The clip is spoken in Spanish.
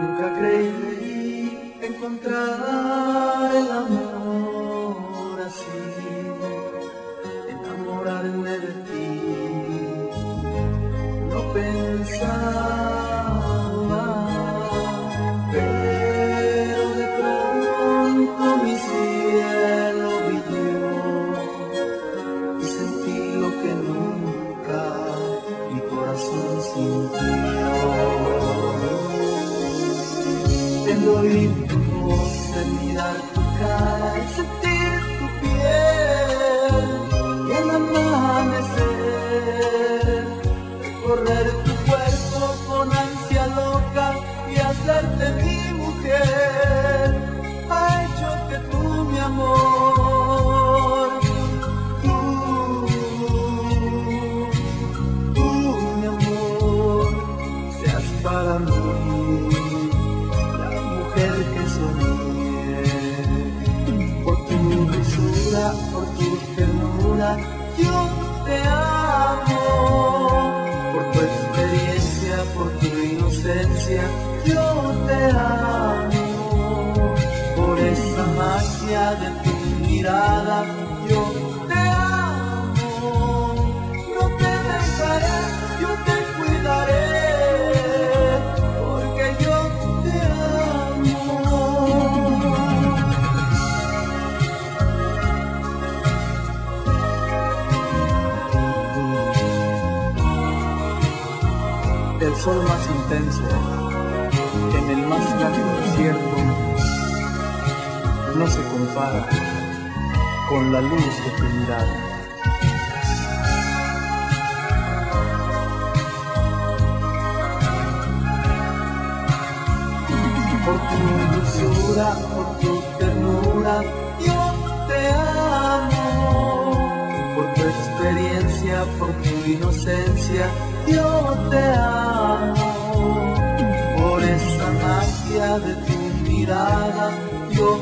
Nunca creí encontrar el amor así, enamorarme de ti. No pensaba, Oír tu voz, el mirar tu cara, el sentir tu piel y el amanecer. Recorrer tu cuerpo con ansia loca y hacerte Por tu dulzura, por tu ternura, yo te amo. Por tu experiencia, por tu inocencia, yo te amo. Por esa magia de tu mirada, yo te amo. El sol más intenso, en el más cálido desierto, no se compara con la luz de tu mirada. Por tu dulzura, por tu ternura, experiencia, por tu inocencia, yo te amo. Por esa magia de tu mirada, yo